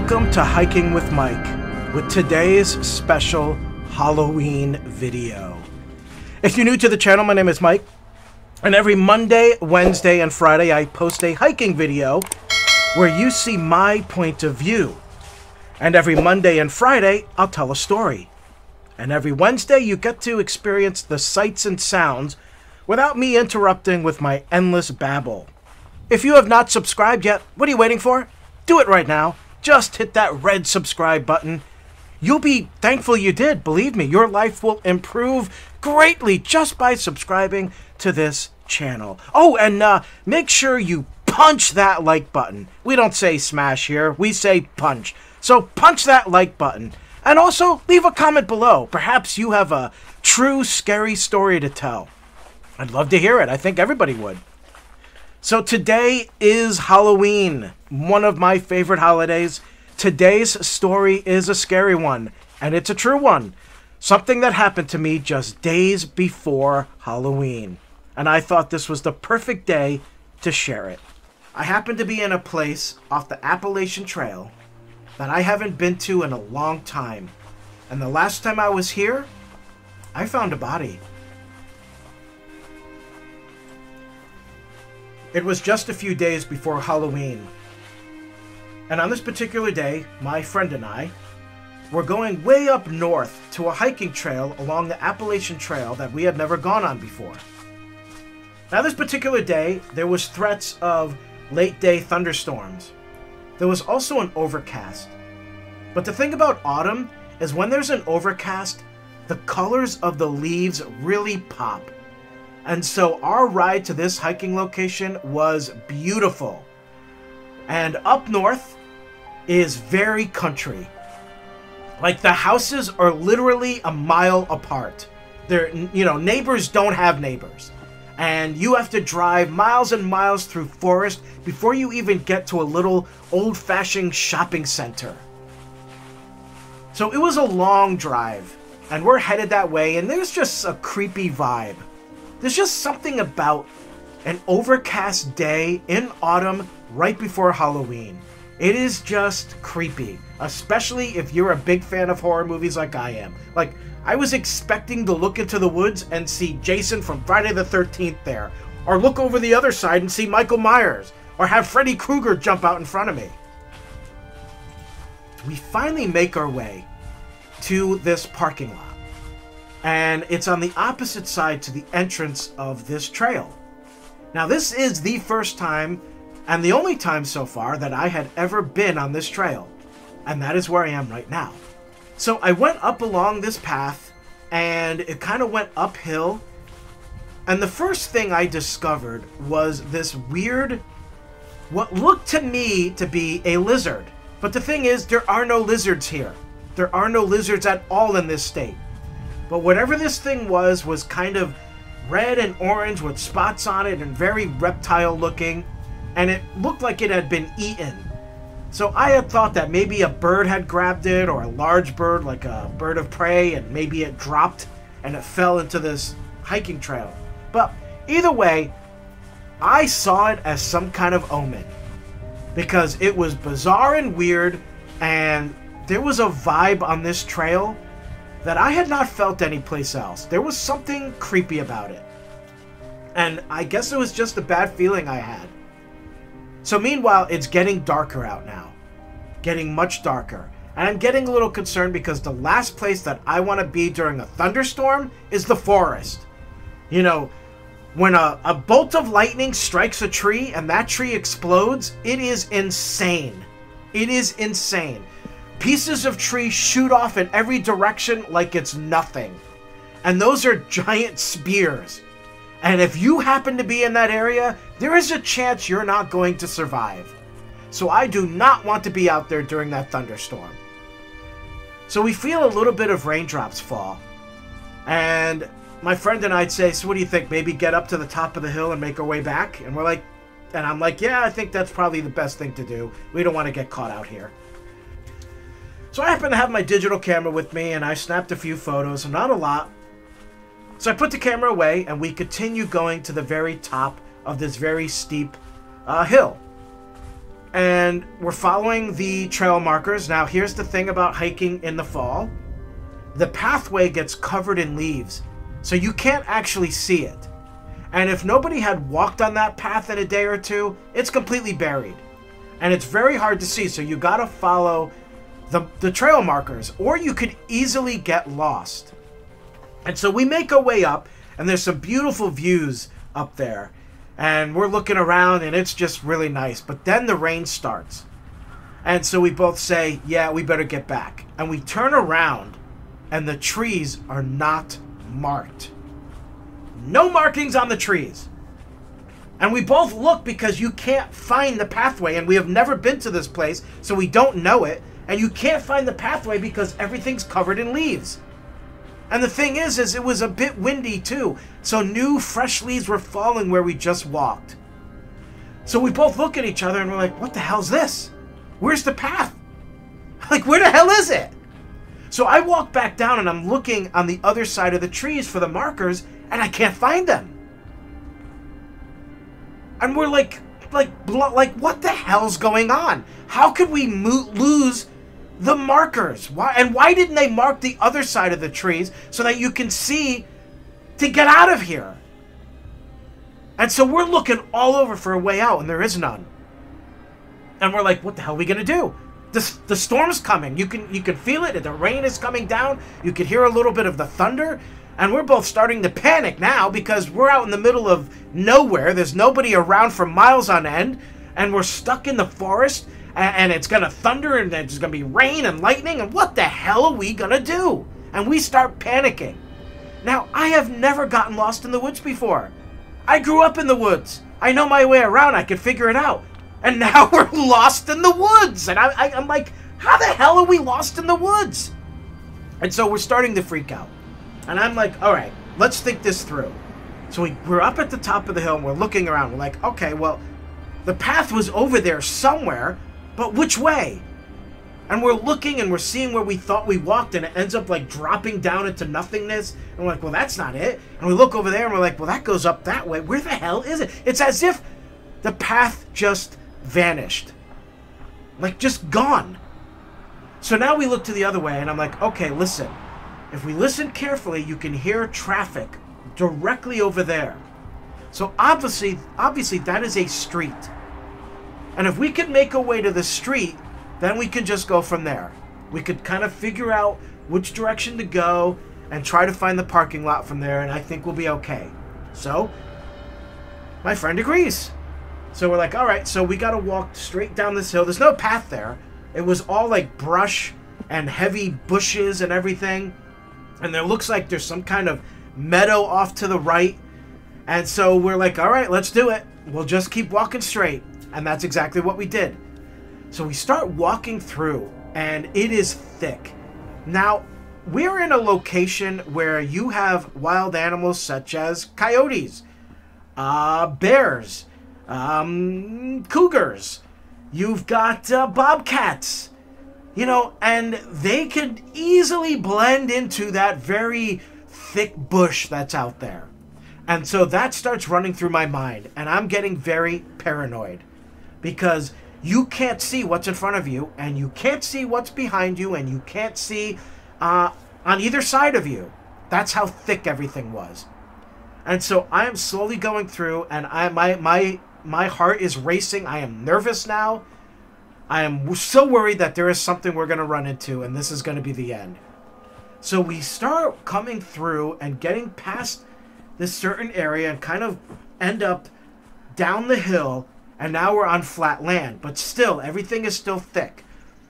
Welcome to Hiking with Mike with today's special Halloween video. If you're new to the channel, my name is Mike, and every Monday, Wednesday, and Friday I post a hiking video where you see my point of view. And every Monday and Friday, I'll tell a story. And every Wednesday, you get to experience the sights and sounds without me interrupting with my endless babble. If you have not subscribed yet, what are you waiting for? Do it right now. Just hit that red subscribe button. You'll be thankful you did. Believe me, your life will improve greatly just by subscribing to this channel. Oh, and uh, make sure you punch that like button. We don't say smash here, we say punch. So punch that like button. And also, leave a comment below. Perhaps you have a true scary story to tell. I'd love to hear it. I think everybody would. So today is Halloween, one of my favorite holidays. Today's story is a scary one, and it's a true one. Something that happened to me just days before Halloween. And I thought this was the perfect day to share it. I happened to be in a place off the Appalachian Trail that I haven't been to in a long time. And the last time I was here, I found a body. It was just a few days before Halloween. And on this particular day, my friend and I were going way up north to a hiking trail along the Appalachian Trail that we had never gone on before. Now, this particular day, there was threats of late day thunderstorms. There was also an overcast. But the thing about autumn is when there's an overcast, the colors of the leaves really pop. And so our ride to this hiking location was beautiful. And up north is very country. Like the houses are literally a mile apart. They're, you know, neighbors don't have neighbors. And you have to drive miles and miles through forest before you even get to a little old-fashioned shopping center. So it was a long drive, and we're headed that way, and there's just a creepy vibe. There's just something about an overcast day in autumn right before Halloween. It is just creepy, especially if you're a big fan of horror movies like I am. Like, I was expecting to look into the woods and see Jason from Friday the 13th there, or look over the other side and see Michael Myers, or have Freddy Krueger jump out in front of me. We finally make our way to this parking lot and it's on the opposite side to the entrance of this trail. Now, this is the first time and the only time so far that I had ever been on this trail, and that is where I am right now. So I went up along this path, and it kind of went uphill, and the first thing I discovered was this weird, what looked to me to be a lizard. But the thing is, there are no lizards here. There are no lizards at all in this state. But whatever this thing was, was kind of red and orange with spots on it and very reptile looking. And it looked like it had been eaten. So I had thought that maybe a bird had grabbed it or a large bird like a bird of prey and maybe it dropped and it fell into this hiking trail. But either way, I saw it as some kind of omen because it was bizarre and weird and there was a vibe on this trail that I had not felt anyplace else. There was something creepy about it. And I guess it was just a bad feeling I had. So meanwhile, it's getting darker out now. Getting much darker. And I'm getting a little concerned because the last place that I want to be during a thunderstorm is the forest. You know, when a, a bolt of lightning strikes a tree and that tree explodes, it is insane. It is insane. Pieces of tree shoot off in every direction like it's nothing. And those are giant spears. And if you happen to be in that area, there is a chance you're not going to survive. So I do not want to be out there during that thunderstorm. So we feel a little bit of raindrops fall. And my friend and I'd say, so what do you think? Maybe get up to the top of the hill and make our way back? And we're like, and I'm like, yeah, I think that's probably the best thing to do. We don't want to get caught out here. So I happen to have my digital camera with me and I snapped a few photos, not a lot. So I put the camera away and we continue going to the very top of this very steep uh, hill. and we're following the trail markers. Now, here's the thing about hiking in the fall the pathway gets covered in leaves, so you can't actually see it. And if nobody had walked on that path in a day or two, it's completely buried. And it's very hard to see, so you gotta follow the, the trail markers, or you could easily get lost. And so we make our way up, and there's some beautiful views up there. And we're looking around, and it's just really nice. But then the rain starts. And so we both say, yeah, we better get back. And we turn around, and the trees are not marked. No markings on the trees. And we both look because you can't find the pathway, and we have never been to this place, so we don't know it. And you can't find the pathway because everything's covered in leaves. And the thing is, is it was a bit windy too, so new fresh leaves were falling where we just walked. So we both look at each other and we're like, what the hell's this? Where's the path? Like, where the hell is it? So I walk back down and I'm looking on the other side of the trees for the markers and I can't find them. And we're like, like, like, what the hell's going on? How could we lose the markers? Why and why didn't they mark the other side of the trees so that you can see to get out of here? And so we're looking all over for a way out, and there is none. And we're like, what the hell are we gonna do? The, the storm's coming. You can you can feel it. The rain is coming down. You can hear a little bit of the thunder. And we're both starting to panic now because we're out in the middle of nowhere. There's nobody around for miles on end. And we're stuck in the forest and, it's gonna thunder and there's gonna be rain and lightning and what the hell are we gonna do? And we start panicking. Now, I have never gotten lost in the woods before. I grew up in the woods. I know my way around. I could figure it out. And now we're lost in the woods. And I, I, I'm like, how the hell are we lost in the woods? And so we're starting to freak out. And I'm like, all right, let's think this through. So we, we're up at the top of the hill and we're looking around. We're like, okay, well, the path was over there somewhere, but which way? And we're looking and we're seeing where we thought we walked, and it ends up like dropping down into nothingness. And we're like, well, that's not it. And we look over there and we're like, well, that goes up that way. Where the hell is it? It's as if the path just vanished. Like, just gone. So now we look to the other way, and I'm like, okay, listen. If we listen carefully, you can hear traffic directly over there. So obviously, obviously that is a street. And if we could make a way to the street, then we can just go from there. We could kind of figure out which direction to go and try to find the parking lot from there, and I think we'll be okay. So, my friend agrees. So we're like, all right, so we got to walk straight down this hill. There's no path there. It was all like brush and heavy bushes and everything. And there looks like there's some kind of meadow off to the right. And so we're like, all right, let's do it. We'll just keep walking straight. And that's exactly what we did. So we start walking through, and it is thick. Now, we're in a location where you have wild animals such as coyotes, uh, bears, um, cougars. You've got uh, bobcats, you know, and they could easily blend into that very thick bush that's out there. And so that starts running through my mind, and I'm getting very paranoid because you can't see what's in front of you, and you can't see what's behind you, and you can't see uh, on either side of you. That's how thick everything was. And so I am slowly going through, and I my my my heart is racing. I am nervous now. I am so worried that there is something we're going to run into, and this is going to be the end. So we start coming through and getting past this certain area and kind of end up down the hill and now we're on flat land, but still, everything is still thick.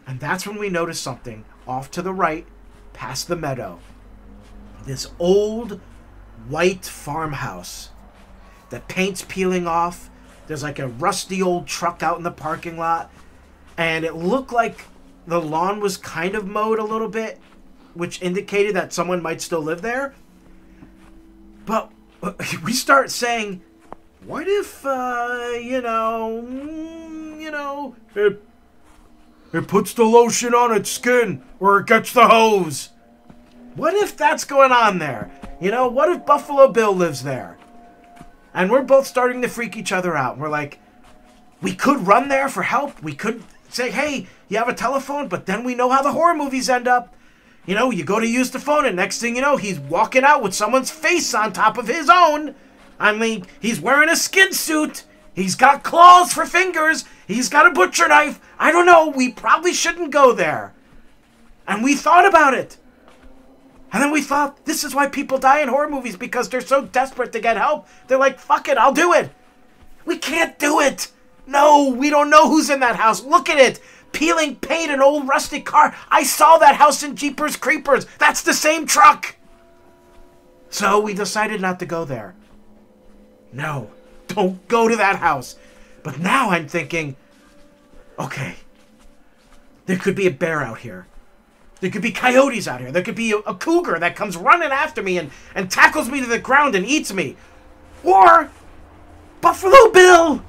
And that's when we notice something off to the right, past the meadow. This old white farmhouse. The paint's peeling off. There's like a rusty old truck out in the parking lot. And it looked like the lawn was kind of mowed a little bit, which indicated that someone might still live there. But we start saying, what if, uh, you know, mm, you know, it, it puts the lotion on its skin or it gets the hose? What if that's going on there? You know, what if Buffalo Bill lives there? And we're both starting to freak each other out. We're like, we could run there for help. We could say, hey, you have a telephone, but then we know how the horror movies end up. You know, you go to use the phone, and next thing you know, he's walking out with someone's face on top of his own. I mean, he's wearing a skin suit. He's got claws for fingers. He's got a butcher knife. I don't know. We probably shouldn't go there. And we thought about it. And then we thought, this is why people die in horror movies because they're so desperate to get help. They're like, fuck it, I'll do it. We can't do it. No, we don't know who's in that house. Look at it. Peeling paint, an old rusty car. I saw that house in Jeepers Creepers. That's the same truck. So we decided not to go there. No, don't go to that house. But now I'm thinking, okay, there could be a bear out here. There could be coyotes out here. There could be a, a, cougar that comes running after me and, and tackles me to the ground and eats me. Or Buffalo Bill!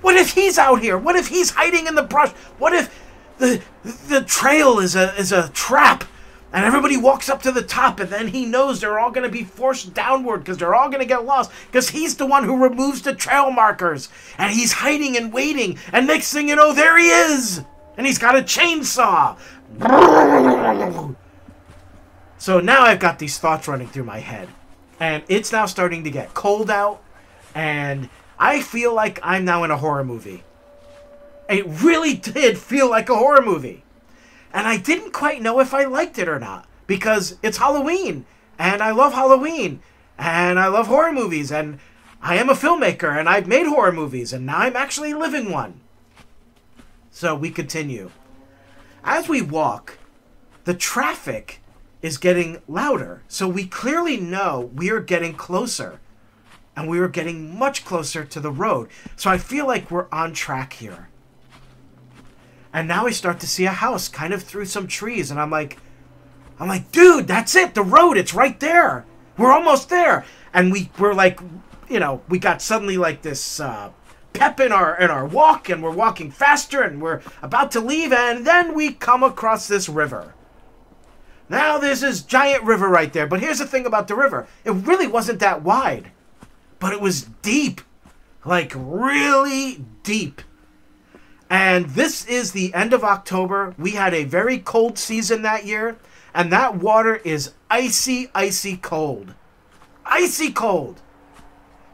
What if he's out here? What if he's hiding in the brush? What if the the trail is a is a trap and everybody walks up to the top and then he knows they're all going to be forced downward because they're all going to get lost because he's the one who removes the trail markers and he's hiding and waiting and next thing you know there he is and he's got a chainsaw so now I've got these thoughts running through my head and it's now starting to get cold out and I feel like I'm now in a horror movie. It really did feel like a horror movie. And I didn't quite know if I liked it or not because it's Halloween and I love Halloween and I love horror movies and I am a filmmaker and I've made horror movies and now I'm actually living one. So we continue. As we walk, the traffic is getting louder, so we clearly know we are getting closer and we are getting much closer to the road. So I feel like we're on track here. And now I start to see a house kind of through some trees, and I'm like, I'm like, dude, that's it, the road, it's right there. We're almost there. And we we're like, you know, we got suddenly like this uh, pep in our in our walk, and we're walking faster, and we're about to leave, and then we come across this river. Now there's this giant river right there, but here's the thing about the river: it really wasn't that wide but it was deep. Like, really deep. And this is the end of October. We had a very cold season that year, and that water is icy, icy cold. Icy cold.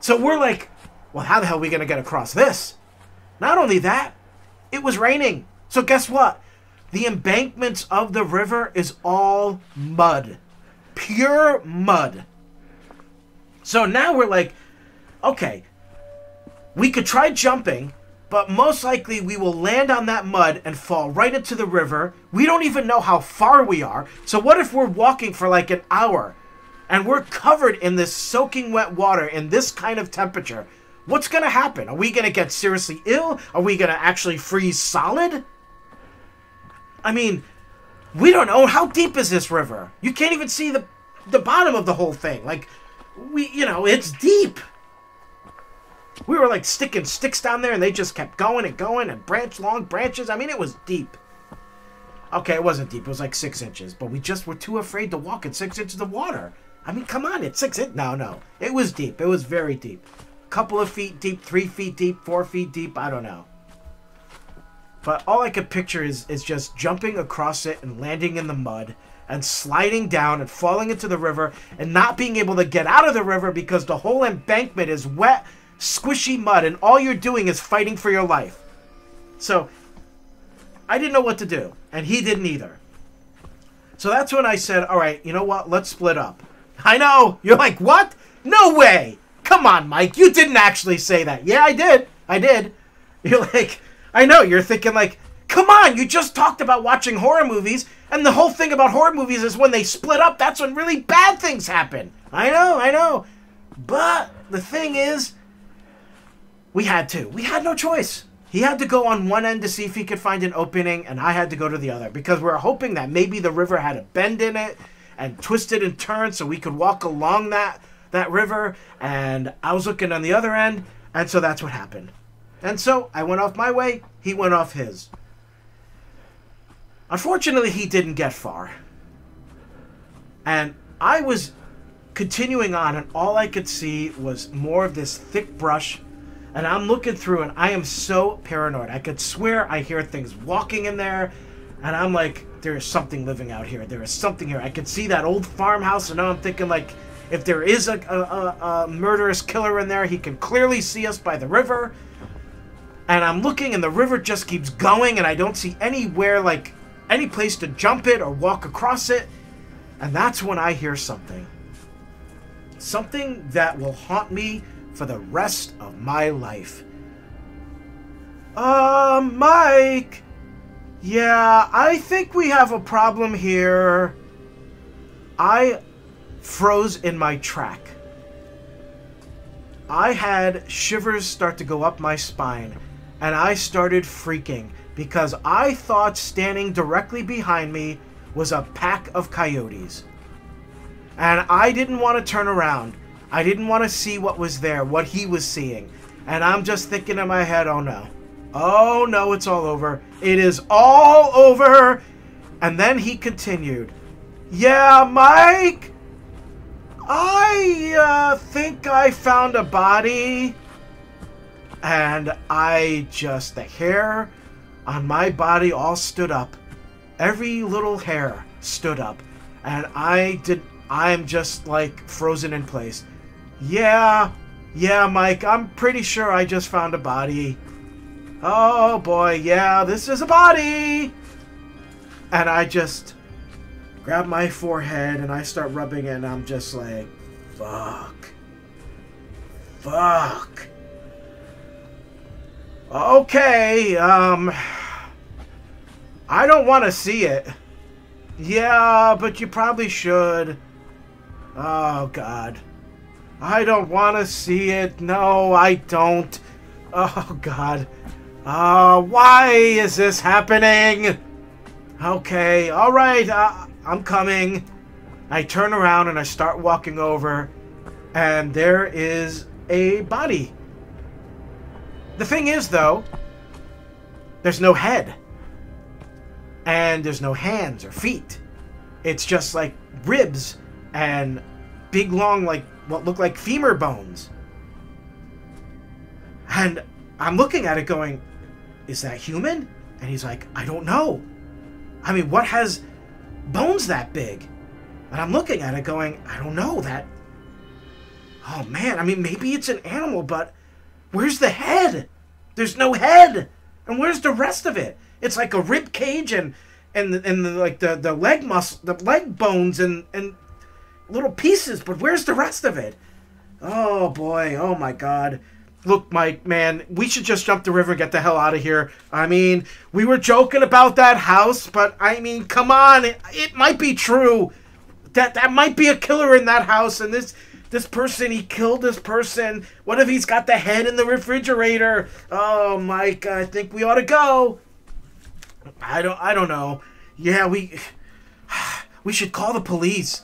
So we're like, well, how the hell are we going to get across this? Not only that, it was raining. So guess what? The embankments of the river is all mud. Pure mud. So now we're like, okay, we could try jumping, but most likely we will land on that mud and fall right into the river. We don't even know how far we are. So what if we're walking for like an hour and we're covered in this soaking wet water in this kind of temperature? What's going to happen? Are we going to get seriously ill? Are we going to actually freeze solid? I mean, we don't know. How deep is this river? You can't even see the the bottom of the whole thing. Like, we, you know, it's deep we were like sticking sticks down there and they just kept going and going and branch long branches. I mean, it was deep. Okay, it wasn't deep. It was like six inches, but we just were too afraid to walk in six inches of water. I mean, come on, it's six inches. No, no. It was deep. It was very deep. A couple of feet deep, three feet deep, four feet deep. I don't know. But all I could picture is, is just jumping across it and landing in the mud and sliding down and falling into the river and not being able to get out of the river because the whole embankment is wet squishy mud, and all you're doing is fighting for your life. So, I didn't know what to do, and he didn't either. So that's when I said, all right, you know what? Let's split up. I know. You're like, what? No way. Come on, Mike. You didn't actually say that. Yeah, I did. I did. You're like, I know. You're thinking, like, come on. You just talked about watching horror movies, and the whole thing about horror movies is when they split up, that's when really bad things happen. I know. I know. But the thing is, we had to. We had no choice. He had to go on one end to see if he could find an opening, and I had to go to the other because we were hoping that maybe the river had a bend in it and twisted and turned so we could walk along that that river. And I was looking on the other end, and so that's what happened. And so I went off my way. He went off his. Unfortunately, he didn't get far. And I was continuing on, and all I could see was more of this thick brush And I'm looking through and I am so paranoid. I could swear I hear things walking in there. And I'm like, there is something living out here. There is something here. I could see that old farmhouse. And now I'm thinking, like, if there is a, a, a, a murderous killer in there, he can clearly see us by the river. And I'm looking and the river just keeps going. And I don't see anywhere, like, any place to jump it or walk across it. And that's when I hear something. Something that will haunt me for the rest of my life. Uh, Mike. Yeah, I think we have a problem here. I froze in my track. I had shivers start to go up my spine, and I started freaking because I thought standing directly behind me was a pack of coyotes. And I didn't want to turn around. I didn't want to see what was there, what he was seeing. And I'm just thinking in my head, oh no. Oh no, it's all over. It is all over. And then he continued, Yeah, Mike, I uh, think I found a body. And I just, the hair on my body all stood up. Every little hair stood up. And I did, I'm just like frozen in place. Yeah, yeah, Mike, I'm pretty sure I just found a body. Oh boy, yeah, this is a body! And I just grab my forehead and I start rubbing it and I'm just like, fuck. Fuck. Okay, um... I don't want to see it. Yeah, but you probably should. Oh, God. I don't want to see it. No, I don't. Oh, God. Uh, why is this happening? Okay, alright, uh, I'm coming. I turn around and I start walking over, and there is a body. The thing is, though, there's no head. And there's no hands or feet. It's just like ribs and big, long, like what look like femur bones. And I'm looking at it going, is that human? And he's like, I don't know. I mean, what has bones that big? And I'm looking at it going, I don't know that. Oh man, I mean, maybe it's an animal, but where's the head? There's no head. And where's the rest of it? It's like a rib cage and and and the, like the the leg muscle, the leg bones and and little pieces, but where's the rest of it? Oh boy, oh my god. Look, Mike, man, we should just jump the river and get the hell out of here. I mean, we were joking about that house, but I mean, come on, it, it might be true. That that might be a killer in that house, and this this person he killed this person. What if he's got the head in the refrigerator? Oh, Mike, I think we ought to go. I don't I don't know. Yeah, we we should call the police.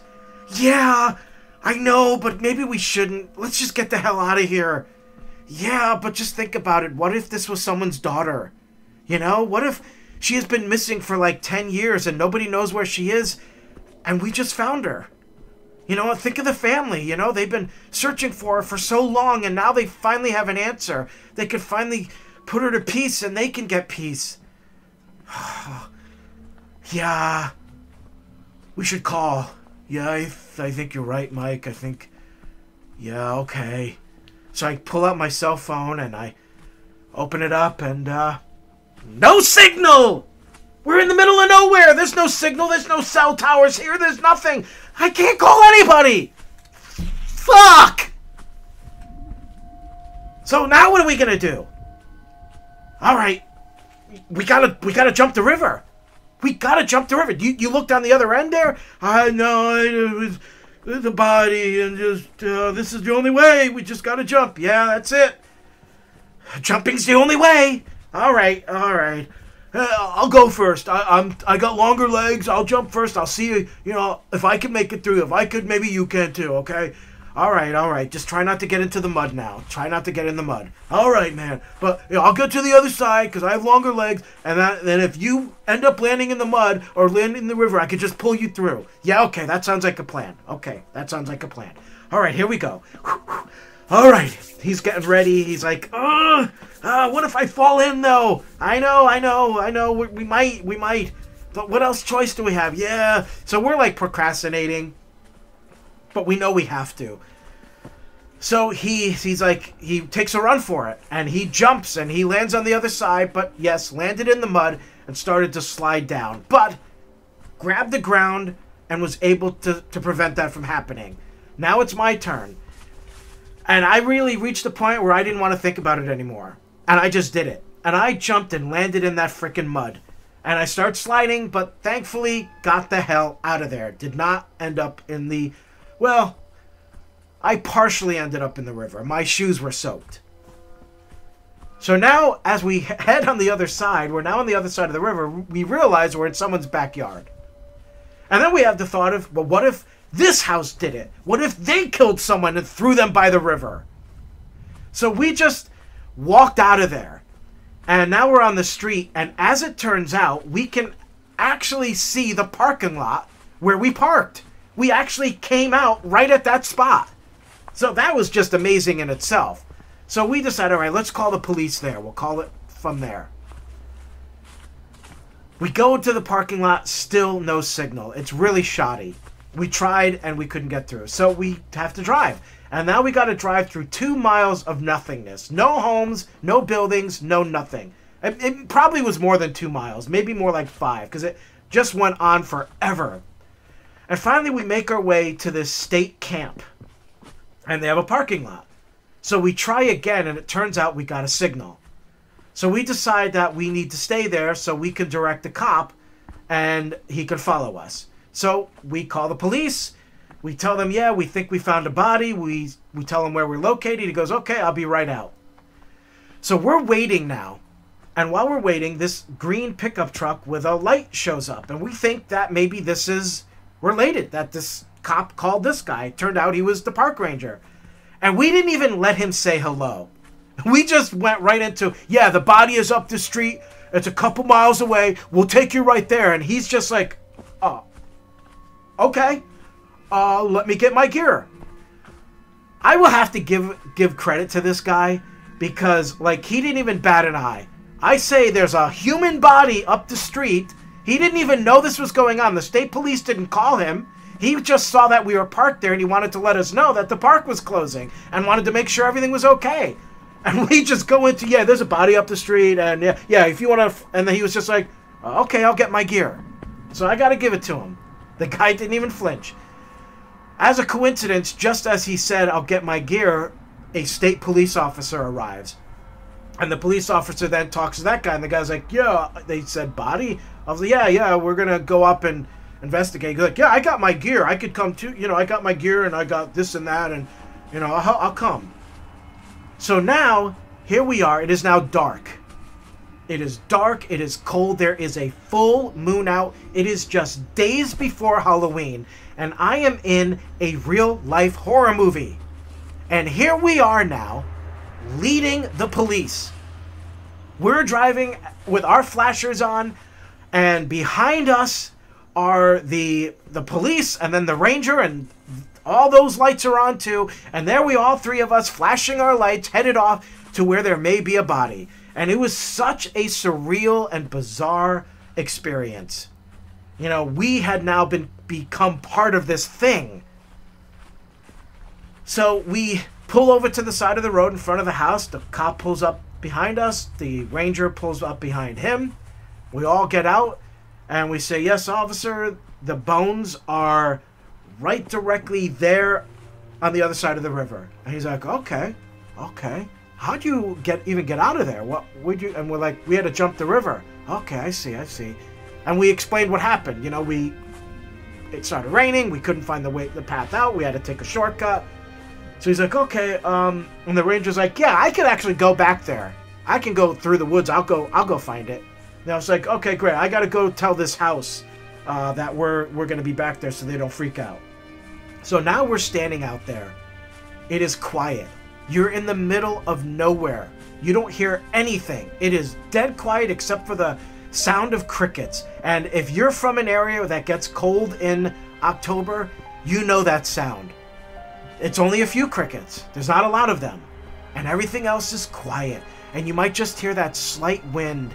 Yeah, I know, but maybe we shouldn't. Let's just get the hell out of here. Yeah, but just think about it. What if this was someone's daughter? You know, what if she has been missing for like 10 years and nobody knows where she is and we just found her? You know, think of the family. You know, they've been searching for her for so long and now they finally have an answer. They could finally put her to peace and they can get peace. yeah. We should call. Yeah, I, th I think you're right, Mike. I think. Yeah, okay. So I pull out my cell phone and I open it up and, uh. No signal! We're in the middle of nowhere! There's no signal, there's no cell towers here, there's nothing! I can't call anybody! Fuck! So now what are we gonna do? Alright. We gotta we gotta jump the river. We gotta jump the river. You you look down the other end there? I know it was the body and just uh, this is the only way. We just gotta jump. Yeah, that's it. Jumping's the only way. All right, all right. Uh, I'll go first. I, I'm I got longer legs. I'll jump first. I'll see you. You know if I can make it through. If I could, maybe you can too. Okay. All right, all right. Just try not to get into the mud now. Try not to get in the mud. All right, man. But you know, I'll get to the other side because I have longer legs. And that, then if you end up landing in the mud or landing in the river, I could just pull you through. Yeah, okay. That sounds like a plan. Okay, that sounds like a plan. All right, here we go. All right, he's getting ready. He's like, "Ugh, uh, what if I fall in though? I know, I know, I know. We, we might, we might. But what else choice do we have? Yeah. So we're like procrastinating, but we know we have to. So he he's like he takes a run for it and he jumps and he lands on the other side, but yes, landed in the mud and started to slide down. But grabbed the ground and was able to, to prevent that from happening. Now it's my turn. And I really reached a point where I didn't want to think about it anymore. And I just did it. And I jumped and landed in that freaking mud. And I start sliding, but thankfully got the hell out of there. Did not end up in the. Well, I partially ended up in the river. My shoes were soaked. So now, as we head on the other side, we're now on the other side of the river, we realize we're in someone's backyard. And then we have the thought of, well, what if this house did it? What if they killed someone and threw them by the river? So we just walked out of there. And now we're on the street. And as it turns out, we can actually see the parking lot where we parked. We actually came out right at that spot. So that was just amazing in itself. So we decided, all right, let's call the police there. We'll call it from there. We go to the parking lot, still no signal. It's really shoddy. We tried and we couldn't get through. So we have to drive. And now we got to drive through two miles of nothingness. No homes, no buildings, no nothing. It, it probably was more than two miles, maybe more like five, because it just went on forever. And finally, we make our way to this state camp. And they have a parking lot. So we try again, and it turns out we got a signal. So we decide that we need to stay there so we can direct the cop and he could follow us. So we call the police. We tell them, yeah, we think we found a body. We, we tell him where we're located. He goes, okay, I'll be right out. So we're waiting now. And while we're waiting, this green pickup truck with a light shows up. And we think that maybe this is related, that this cop called this guy. Turned out he was the park ranger. And we didn't even let him say hello. We just went right into, yeah, the body is up the street. It's a couple miles away. We'll take you right there. And he's just like, oh, okay. Uh, let me get my gear. I will have to give give credit to this guy because like he didn't even bat an eye. I say there's a human body up the street. He didn't even know this was going on. The state police didn't call him. He just saw that we were parked there and he wanted to let us know that the park was closing and wanted to make sure everything was okay. And we just go into, yeah, there's a body up the street, and yeah, yeah, if you want to, and then he was just like, uh, okay, I'll get my gear. So I got to give it to him. The guy didn't even flinch. As a coincidence, just as he said, I'll get my gear, a state police officer arrives. And the police officer then talks to that guy, and the guy's like, yeah, they said body? I was like, yeah, yeah, we're to go up and investigate. He's like, yeah, I got my gear. I could come too. You know, I got my gear, and I got this and that, and, you know, I'll, I'll come. So now, here we are. It is now dark. It is dark. It is cold. There is a full moon out. It is just days before Halloween. And I am in a real life horror movie. And here we are now, leading the police. We're driving with our flashers on, and behind us are the the police and then the ranger and all those lights are on too, and there we all three of us flashing our lights, headed off to where there may be a body. And it was such a surreal and bizarre experience. You know, we had now been become part of this thing. So we pull over to the side of the road in front of the house. The cop pulls up behind us. The ranger pulls up behind him. We all get out and we say, Yes, officer, the bones are right directly there on the other side of the river. And he's like, okay, okay. How'd you get even get out of there? What would you? And we're like, we had to jump the river. Okay, I see, I see. And we explained what happened. You know, we it started raining. We couldn't find the way the path out. We had to take a shortcut. So he's like, okay. Um, and the ranger's like, yeah, I can actually go back there. I can go through the woods. I'll go. I'll go find it. And I was like, okay, great. I got to go tell this house uh, that we're we're gonna be back there so they don't freak out. So now we're standing out there. It is quiet. You're in the middle of nowhere. You don't hear anything. It is dead quiet except for the sound of crickets. And if you're from an area that gets cold in October, you know that sound. it's only a few crickets. There's not a lot of them. And everything else is quiet. And you might just hear that slight wind.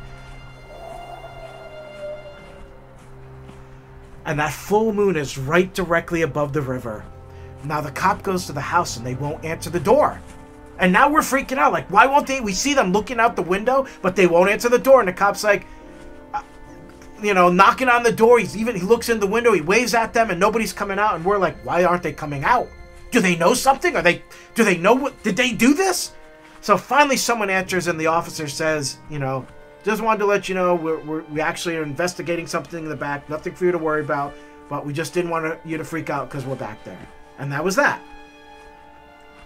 And that full moon is right directly above the river. Now the cop goes to the house and they won't answer the door. And now we're freaking out. Like, why won't they? We see them looking out the window, but they won't answer the door. And the cop's like, uh, you know, knocking on the door. He's even, he looks in the window, he waves at them, and nobody's coming out. And we're like, why aren't they coming out? Do they know something? Are they, do they know what, did they do this? So finally someone answers and the officer says, you know, just wanted to let you know we're, we're, we actually are investigating something in the back. Nothing for you to worry about, but we just didn't want you to freak out because we're back there. And that was that.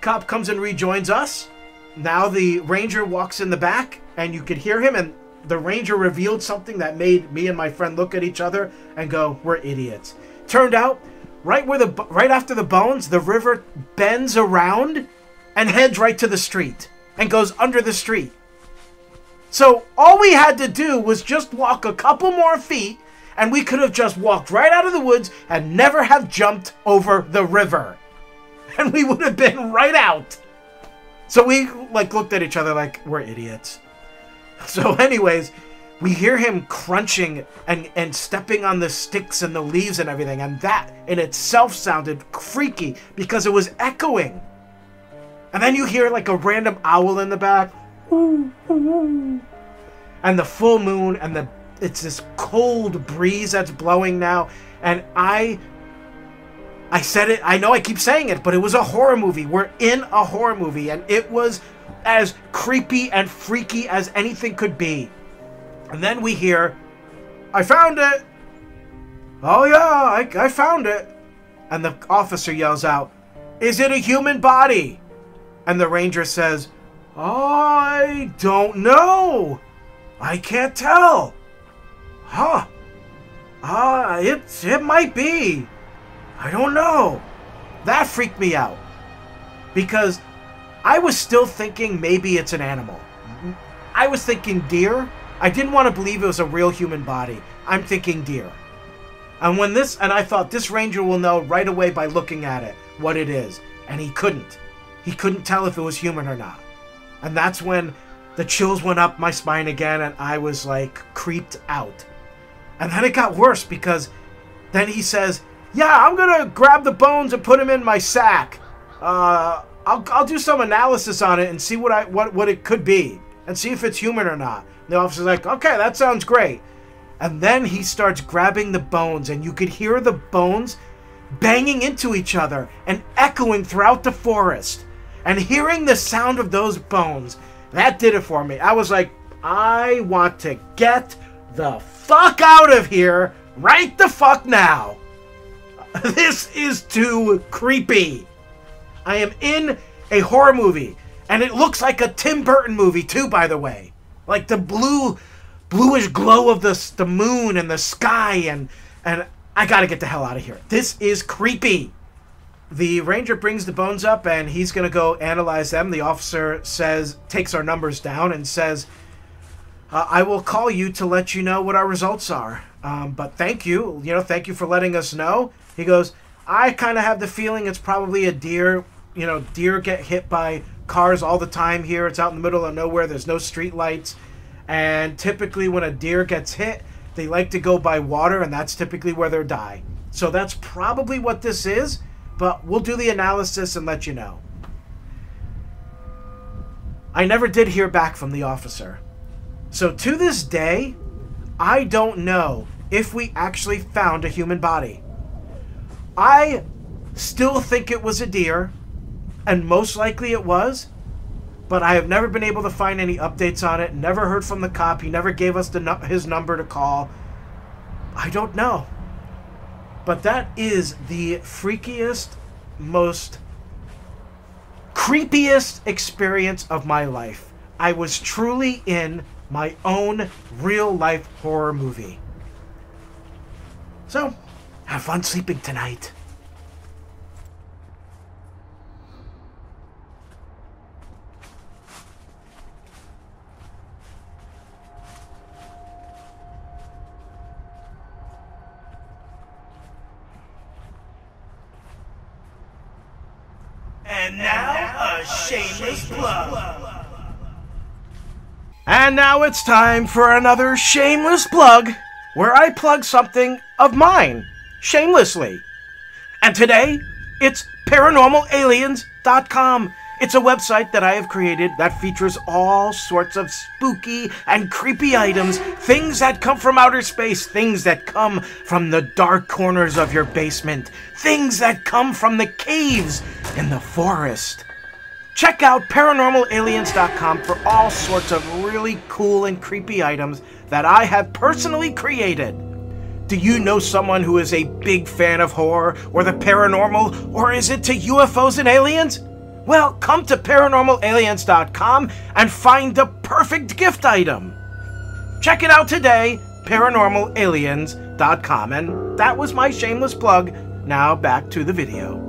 Cop comes and rejoins us. Now the ranger walks in the back, and you could hear him, and the ranger revealed something that made me and my friend look at each other and go, "We're idiots." Turned out, right where the right after the bones, the river bends around and heads right to the street and goes under the street. So all we had to do was just walk a couple more feet, and we could have just walked right out of the woods and never have jumped over the river and we would have been right out. So we like looked at each other like we're idiots. So anyways, we hear him crunching and and stepping on the sticks and the leaves and everything and that in itself sounded freaky because it was echoing. And then you hear like a random owl in the back. And the full moon and the it's this cold breeze that's blowing now and I I said it, I know I keep saying it, but it was a horror movie. We're in a horror movie, and it was as creepy and freaky as anything could be. And then we hear, I found it! Oh, yeah, I, I found it. And the officer yells out, Is it a human body? And the ranger says, I don't know. I can't tell. Huh. Ah, uh, it, it might be. I don't know. That freaked me out. Because I was still thinking maybe it's an animal. I was thinking deer. I didn't want to believe it was a real human body. I'm thinking deer. And when this, and I thought this ranger will know right away by looking at it what it is. And he couldn't. He couldn't tell if it was human or not. And that's when the chills went up my spine again and I was like creeped out. And then it got worse because then he says, yeah, I'm gonna grab the bones and put them in my sack. Uh, I'll, I'll do some analysis on it and see what I what what it could be and see if it's human or not. And the officer's like, okay, that sounds great. And then he starts grabbing the bones, and you could hear the bones banging into each other and echoing throughout the forest. And hearing the sound of those bones, that did it for me. I was like, I want to get the fuck out of here right the fuck now. This is too creepy. I am in a horror movie, and it looks like a Tim Burton movie too, by the way. Like the blue, bluish glow of the the moon and the sky, and and I gotta get the hell out of here. This is creepy. The ranger brings the bones up, and he's gonna go analyze them. The officer says, takes our numbers down, and says, uh, "I will call you to let you know what our results are." Um, but thank you, you know, thank you for letting us know. He goes, I kind of have the feeling it's probably a deer. You know, deer get hit by cars all the time here. It's out in the middle of nowhere. There's no street lights. And typically, when a deer gets hit, they like to go by water, and that's typically where they die. So that's probably what this is, but we'll do the analysis and let you know. I never did hear back from the officer. So to this day, I don't know if we actually found a human body. I still think it was a deer, and most likely it was, but I have never been able to find any updates on it. Never heard from the cop. He never gave us his number to call. I don't know. But that is the freakiest, most creepiest experience of my life. I was truly in my own real life horror movie. So, have fun sleeping tonight. And now, a shameless plug. And now it's time for another shameless plug, where I plug something of mine, shamelessly. And today, it's paranormalaliens.com. It's a website that I have created that features all sorts of spooky and creepy items, things that come from outer space, things that come from the dark corners of your basement, things that come from the caves in the forest. Check out paranormalaliens.com for all sorts of really cool and creepy items that I have personally created. Do you know someone who is a big fan of horror or the paranormal, or is it to UFOs and aliens? Well, come to paranormalaliens.com and find the perfect gift item. Check it out today, paranormalaliens.com. And that was my shameless plug. Now back to the video.